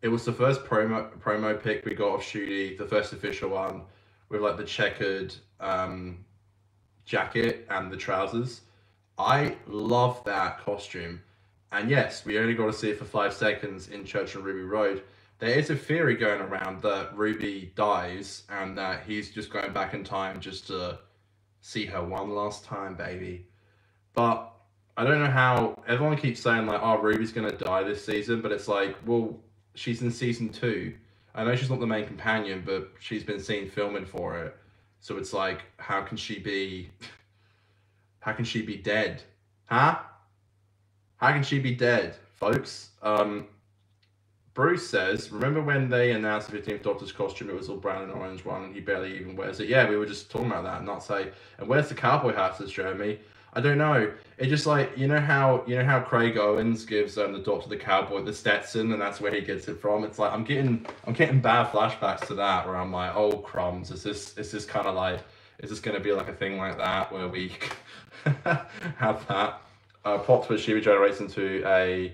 It was the first promo promo pic we got of Shooty, the first official one, with like the checkered um, jacket and the trousers. I love that costume. And yes, we only got to see it for five seconds in Church on Ruby Road. There is a theory going around that Ruby dies and that he's just going back in time just to see her one last time, baby. But I don't know how everyone keeps saying like, oh, Ruby's gonna die this season, but it's like, well, she's in season two. I know she's not the main companion, but she's been seen filming for it. So it's like, how can she be? How can she be dead? Huh? How can she be dead, folks? Um, Bruce says, remember when they announced the 15th Doctor's costume? It was all brown and orange one, and he barely even wears it. Yeah, we were just talking about that, and not say, and where's the cowboy hat? Says Jeremy. I don't know. It just like you know how you know how Craig Owens gives um, the Doctor the cowboy the Stetson, and that's where he gets it from. It's like I'm getting I'm getting bad flashbacks to that, where I'm like, oh crumbs, is this is this kind of like is this going to be like a thing like that where we have that? uh, plot twist she regenerates into a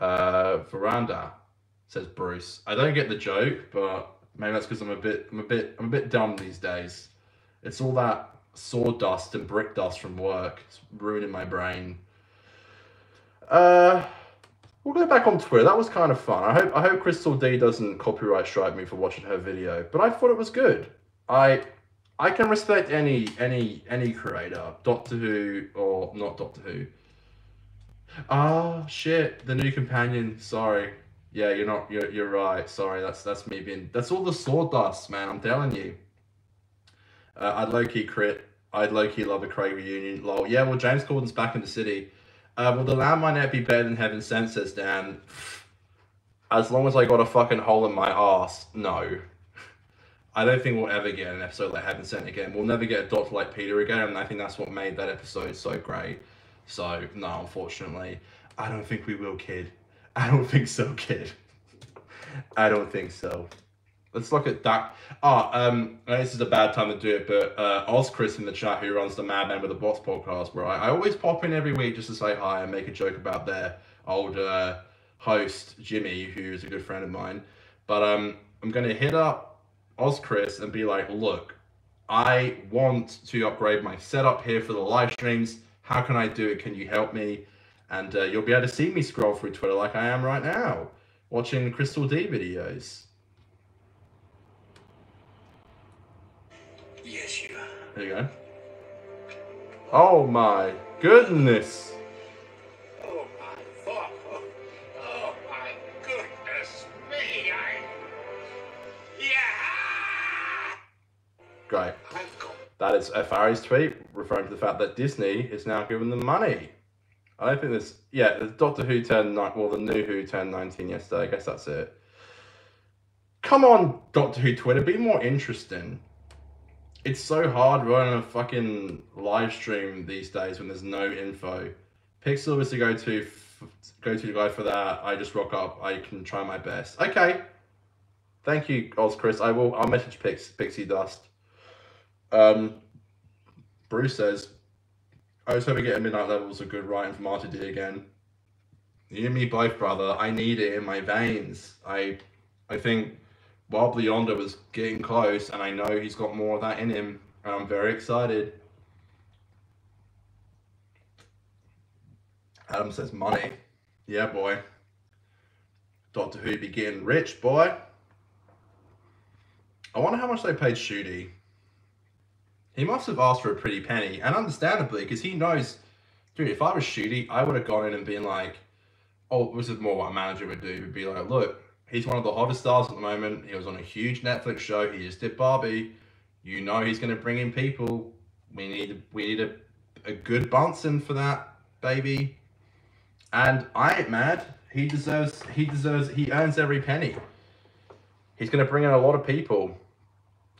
uh, veranda, says Bruce. I don't get the joke, but maybe that's because I'm a bit I'm a bit I'm a bit dumb these days. It's all that sawdust and brick dust from work. It's ruining my brain. Uh we'll go back on Twitter. That was kind of fun. I hope I hope Crystal D doesn't copyright strike me for watching her video, but I thought it was good. I I can respect any any any creator, Doctor Who or not Doctor Who. Oh shit, the new companion. Sorry. Yeah, you're not. You're, you're right. Sorry, that's that's me being. That's all the sawdust, man. I'm telling you. Uh, I'd low key crit. I'd low key love a Craig reunion. Lol. Yeah, well, James Corden's back in the city. Uh, will the landmine net be better than Heaven Sent? Says Dan. As long as I got a fucking hole in my ass, no. I don't think we'll ever get an episode like Heaven Sent again. We'll never get a doctor like Peter again, and I think that's what made that episode so great. So, no, unfortunately, I don't think we will, kid. I don't think so, kid. I don't think so. Let's look at that. Oh, um, this is a bad time to do it, but uh, Oz Chris in the chat, who runs the Madman with the Box podcast, where I, I, always pop in every week just to say hi and make a joke about their old uh, host, Jimmy, who is a good friend of mine. But um, I'm going to hit up Oz Chris and be like, look, I want to upgrade my setup here for the live streams. How can I do it? Can you help me? And uh, you'll be able to see me scroll through Twitter like I am right now, watching Crystal D videos. Yes, you are. There you go. Oh my goodness. Oh my fuck. Oh my goodness me. I. Yeah! Great. That is Afari's tweet referring to the fact that Disney is now giving them money. I don't think this. Yeah, the Doctor Who turned nine. Well, the new Who turned nineteen yesterday. I guess that's it. Come on, Doctor Who Twitter, be more interesting. It's so hard running a fucking live stream these days when there's no info. Pixel was the go-to go-to guy for that. I just rock up. I can try my best. Okay. Thank you, Oz Chris. I will. I'll message Pix, Pixie Dust. Um, Bruce says, I was hoping getting midnight levels of good writing from RTD again. You and me both, brother. I need it in my veins. I, I think Bob Leander was getting close, and I know he's got more of that in him, and I'm very excited. Adam says money. Yeah, boy. Doctor Who be getting rich, boy. I wonder how much they paid Shooty. He must have asked for a pretty penny, and understandably, because he knows, dude, if I was Shooty, I would have gone in and been like, oh, this is more what a manager would do. Would be like, look, he's one of the hottest stars at the moment. He was on a huge Netflix show. He just did Barbie. You know he's going to bring in people. We need we need a, a good Bunsen for that baby. And I ain't mad. He deserves he deserves he earns every penny. He's going to bring in a lot of people.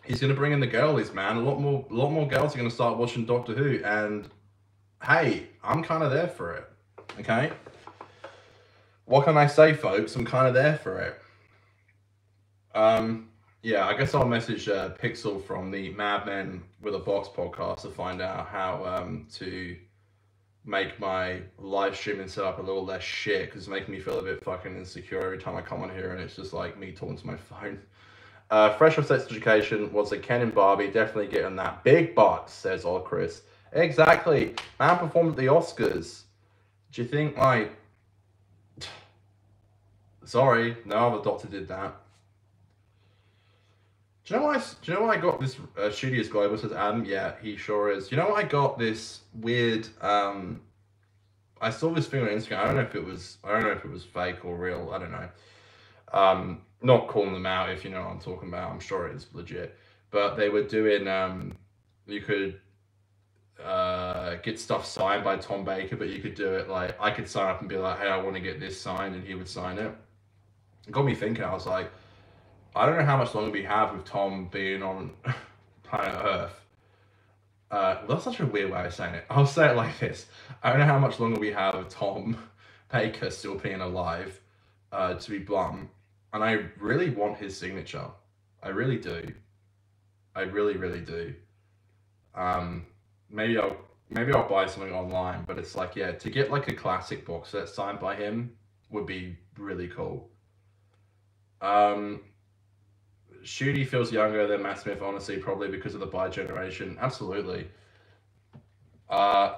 He's going to bring in the girlies, man. A lot more a lot more girls are going to start watching Doctor Who and hey, I'm kind of there for it. Okay? what can I say, folks? I'm kind of there for it. Um, yeah, I guess I'll message uh, Pixel from the Madmen with a Box podcast to find out how um, to make my live streaming setup a little less shit because it's making me feel a bit fucking insecure every time I come on here and it's just like me talking to my phone. Uh, Fresh off Sex Education was a Ken and Barbie, definitely getting that big box, says Oz Chris. Exactly. Man performed at the Oscars. Do you think like Sorry, no other doctor did that. Do you know why? Do you know I got this uh, shittiest global? Says Adam. Yeah, he sure is. Do you know why I got this weird? Um, I saw this thing on Instagram. I don't know if it was. I don't know if it was fake or real. I don't know. Um, not calling them out if you know what I'm talking about. I'm sure it is legit. But they were doing. Um, you could uh, get stuff signed by Tom Baker, but you could do it like I could sign up and be like, "Hey, I want to get this signed," and he would sign it it got me thinking. I was like, I don't know how much longer we have with Tom being on planet Earth. Uh, well, that's such a weird way of saying it. I'll say it like this: I don't know how much longer we have of Tom Baker still being alive. Uh, to be blunt, and I really want his signature. I really do. I really, really do. Um, maybe I'll maybe I'll buy something online, but it's like yeah, to get like a classic box set signed by him would be really cool. Um, Shooty feels younger than Matt Smith, honestly, probably because of the bi generation. Absolutely. Uh,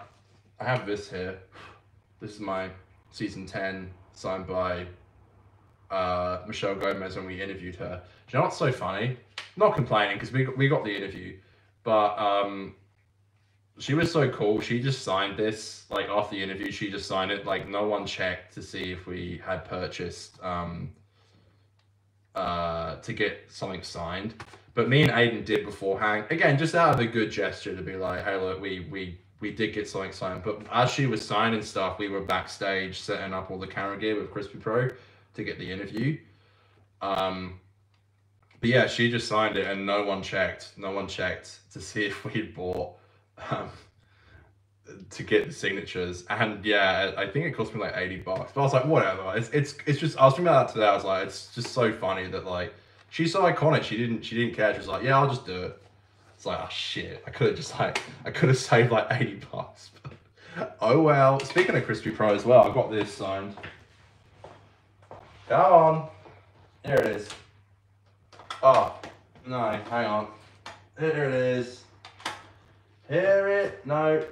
I have this here. This is my season 10 signed by uh, Michelle Gomez when we interviewed her. You know what's so funny? Not complaining because we, we got the interview, but um, she was so cool. She just signed this. Like after the interview, she just signed it. Like no one checked to see if we had purchased um, uh, to get something signed. But me and Aiden did beforehand. Again, just out of a good gesture to be like, hey, look, we we we did get something signed. But as she was signing stuff, we were backstage setting up all the camera gear with Crispy Pro to get the interview. Um, but yeah, she just signed it, and no one checked. No one checked to see if we'd bought um, to get the signatures. And yeah, I think it cost me like 80 bucks. But I was like, whatever. It's it's it's just I was thinking about that today. I was like, it's just so funny that like she's so iconic. She didn't she didn't care. She was like, yeah, I'll just do it. It's like, oh shit. I could have just like I could have saved like 80 bucks. oh well. Speaking of Crispy Pro as well, I got this signed. Come on. There it is. Oh, no, hang on. There it is. Here it, no,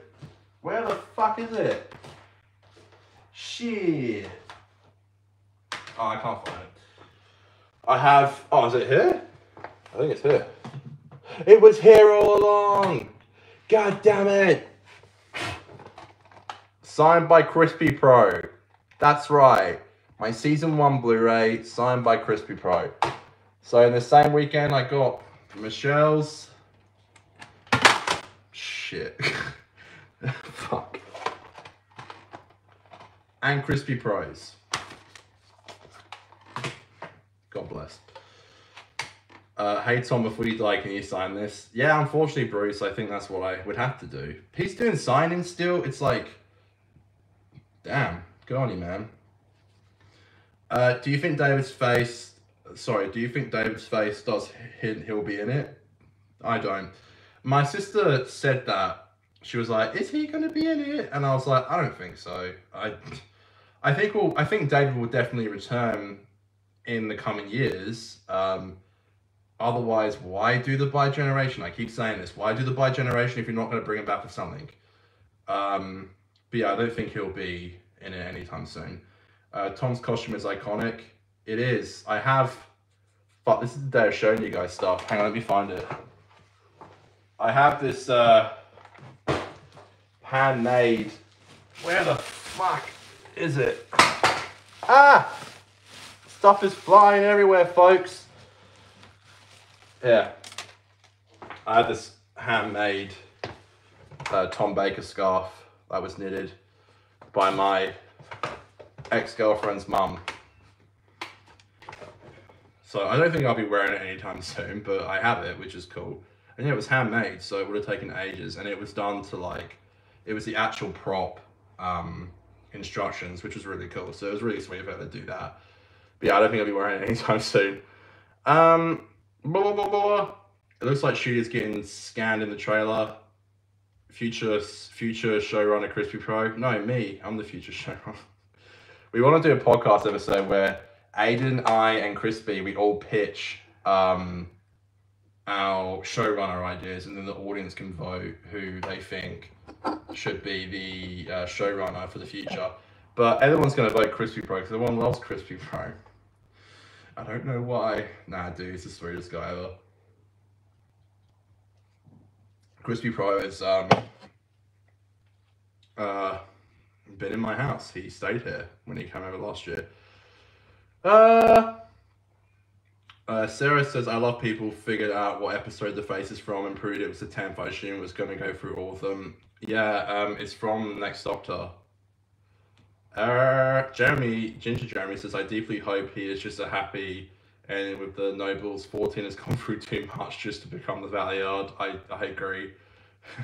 where the fuck is it? Shit. Oh, I can't find it. I have. Oh, is it here? I think it's here. It was here all along. God damn it. Signed by Crispy Pro. That's right. My season one Blu-ray signed by Crispy Pro. So in the same weekend, I got Michelle's shit. Fuck. And crispy pros. God bless. Uh, hey Tom, before you die, can you sign this? Yeah, unfortunately, Bruce, I think that's what I would have to do. He's doing signing still. It's like, damn, good on you, man. Uh, do you think David's face? Sorry, do you think David's face does hint he'll be in it? I don't. My sister said that. She was like, "Is he going to be in it?" And I was like, "I don't think so. I, I think we'll, I think David will definitely return in the coming years. Um, otherwise, why do the bi generation? I keep saying this. Why do the bi generation if you're not going to bring him back for something? Um, but yeah, I don't think he'll be in it anytime soon. Uh, Tom's costume is iconic. It is. I have. But this is the day of showing you guys stuff. Hang on, let me find it. I have this uh, handmade. Where the fuck is it? Ah! Stuff is flying everywhere, folks. Yeah. I have this handmade uh, Tom Baker scarf that was knitted by my ex-girlfriend's mum. So I don't think I'll be wearing it anytime soon, but I have it, which is cool. And yeah, it was handmade, so it would have taken ages, and it was done to like, it was the actual prop um, instructions, which was really cool. So it was really sweet of her to do that. But yeah, I don't think I'll be wearing it anytime soon. Um, blah, blah, blah, blah. It looks like Shooter's getting scanned in the trailer. Future future showrunner Crispy Pro. No, me. I'm the future showrunner. We want to do a podcast episode where Aiden, I, and Crispy, we all pitch um, our showrunner ideas, and then the audience can vote who they think should be the uh, showrunner for the future. But everyone's going to vote Crispy Pro because everyone loves Crispy Pro. I don't know why. Nah, dude, he's the sweetest guy ever. Crispy Pro is um, uh, been in my house. He stayed here when he came over last year. Uh, uh, Sarah says, I love people figured out what episode the face is from and proved it was the 10th. I assume was going to go through all of them. Yeah, um, it's from Next Doctor. Uh, Jeremy, Ginger Jeremy says, I deeply hope he is just a happy and with the Nobles, 14 has gone through too much just to become the Valeyard. I, I agree.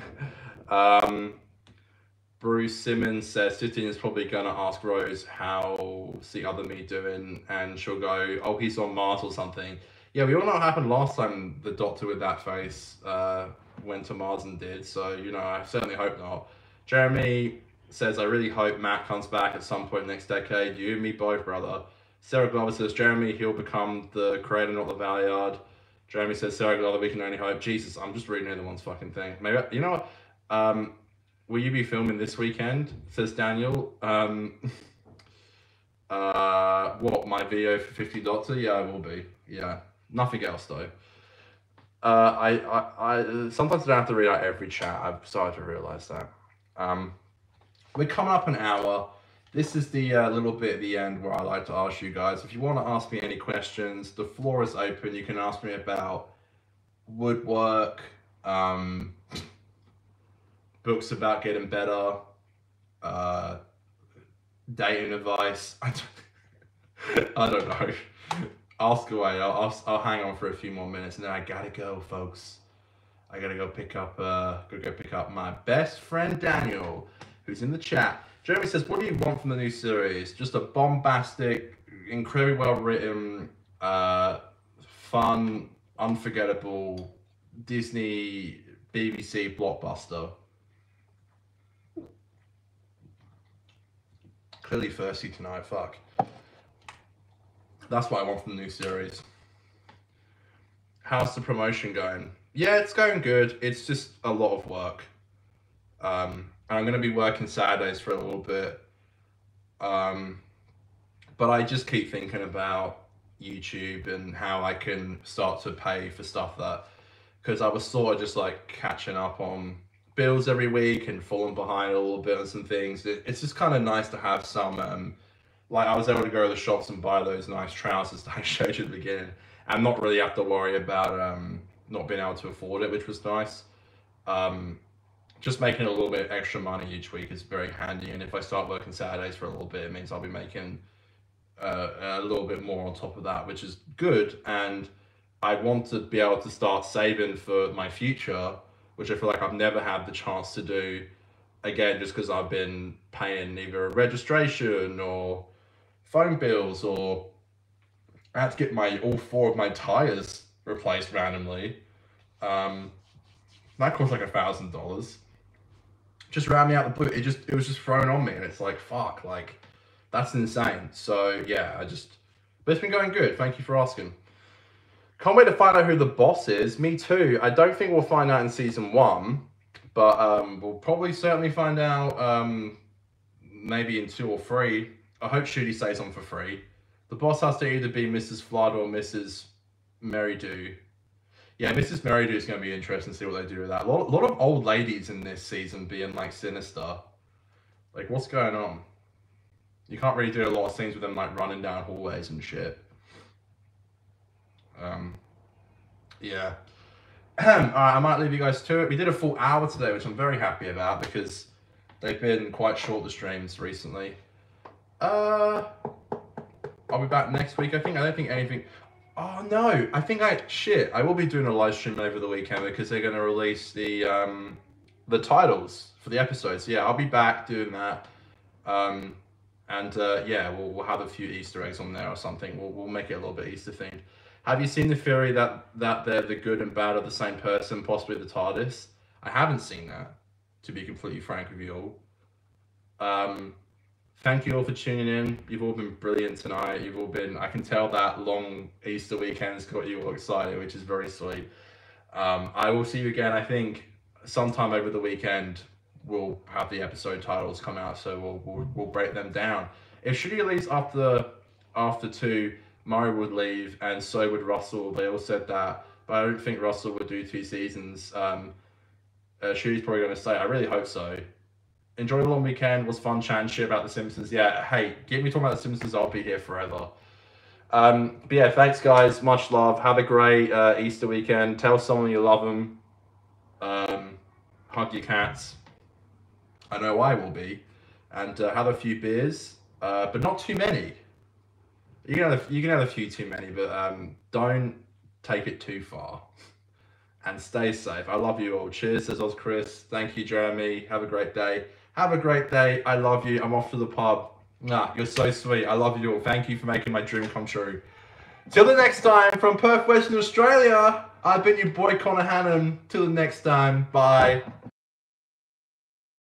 um, Bruce Simmons says 15 is probably going to ask Rose, how's the other me doing? And she'll go, oh, he's on Mars or something. Yeah, we all know what happened last time the Doctor with that face uh, went to Mars and did. So, you know, I certainly hope not. Jeremy says, I really hope Matt comes back at some point next decade. You and me both, brother. Sarah Glover says, Jeremy, he'll become the creator, not the Valeyard. Jeremy says, Sarah Glover, we can only hope. Jesus, I'm just reading everyone's fucking thing. Maybe, you know what? Um, will you be filming this weekend? Says Daniel. Um, uh, what, my video for 50 Doctor? Yeah, I will be. Yeah. Nothing else, though. Uh, I, I, I sometimes I don't have to read out every chat. I've started to realize that. Um, we're coming up an hour. This is the uh, little bit at the end where I like to ask you guys. If you want to ask me any questions, the floor is open. You can ask me about woodwork, um, books about getting better, uh, dating advice. I don't, I don't know. Ask away. I'll, I'll, I'll hang on for a few more minutes and then I gotta go, folks. I gotta go pick up. Uh, gotta go pick up my best friend Daniel, who's in the chat. Jeremy says, "What do you want from the new series? Just a bombastic, incredibly well written, uh, fun, unforgettable Disney BBC blockbuster." Clearly thirsty tonight. Fuck. That's what I want from the new series. How's the promotion going? Yeah, it's going good. It's just a lot of work. Um, and I'm going to be working Saturdays for a little bit. Um, but I just keep thinking about YouTube and how I can start to pay for stuff that, because I was sort of just like catching up on bills every week and falling behind a little bit on some things. It, it's just kind of nice to have some, um, like I was able to go to the shops and buy those nice trousers that I showed you at the beginning and not really have to worry about um, not being able to afford it, which was nice. Um, just making a little bit extra money each week is very handy. And if I start working Saturdays for a little bit, it means I'll be making uh, a little bit more on top of that, which is good. And I want to be able to start saving for my future, which I feel like I've never had the chance to do. Again, just because I've been paying either a registration or phone bills, or I had to get my all four of my tires replaced randomly. Um, that cost like a thousand dollars just ran me out the blue. It just it was just thrown on me, and it's like fuck, like that's insane. So yeah, I just but it's been going good. Thank you for asking. Can't wait to find out who the boss is. Me too. I don't think we'll find out in season one, but um, we'll probably certainly find out um, maybe in two or three. I hope Shooty stays on for free. The boss has to either be Mrs. Flood or Mrs. Merrydew yeah, Mrs. Merrydew is going to be interesting to see what they do with that. A lot, a lot of old ladies in this season being like sinister. Like, what's going on? You can't really do a lot of scenes with them like running down hallways and shit. Um, yeah. Alright, I might leave you guys to it. We did a full hour today, which I'm very happy about because they've been quite short, the streams recently. Uh, I'll be back next week, I think. I don't think anything... Oh no, I think I shit. I will be doing a live stream over the weekend because they're going to release the um the titles for the episodes. Yeah, I'll be back doing that. Um and uh, yeah, we'll, we'll have a few Easter eggs on there or something. We'll, we'll make it a little bit Easter themed. Have you seen the theory that that they're the good and bad are the same person, possibly the TARDIS? I haven't seen that, to be completely frank with you all. Um, thank you all for tuning in. You've all been brilliant tonight. You've all been, I can tell that long Easter weekend's got you all excited, which is very sweet. Um, I will see you again, I think, sometime over the weekend. We'll have the episode titles come out, so we'll, we'll, we'll break them down. If Shooty leaves after, after two, Murray would leave, and so would Russell. They all said that, but I don't think Russell would do two seasons. Um, uh, probably going to say, I really hope so enjoy the long weekend. Was fun chatting shit about The Simpsons. Yeah, hey, get me talking about The Simpsons. I'll be here forever. Um, but yeah, thanks guys. Much love. Have a great uh, Easter weekend. Tell someone you love them. Um, hug your cats. I know I will be. And uh, have a few beers, uh, but not too many. You can have a, you can have a few too many, but um, don't take it too far. And stay safe. I love you all. Cheers, says Oz Chris. Thank you, Jeremy. Have a great day. Have a great day. I love you. I'm off to the pub. Nah, you're so sweet. I love you all. Thank you for making my dream come true. Till the next time, from Perth, Western Australia, I've been your boy Connor Hannon. Till the next time, bye.